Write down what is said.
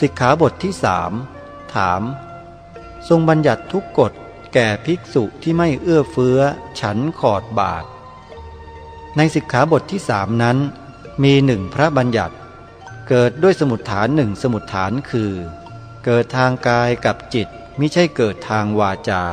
สิกขาบทที่สามถาม ทรงบัญญัติทุกกฎแก่ภิกษุที่ไม่เอื้อเฟื้อ ฉันขอดบาท ในสิกขาบทที่สามนั้น มีหนึ่งพระบัญญัติ เกิดด้วยสมุดฐานหนึ่งสมุดฐานคือ เกิดทางกายกับจิตมิใช่เกิดทางวาจา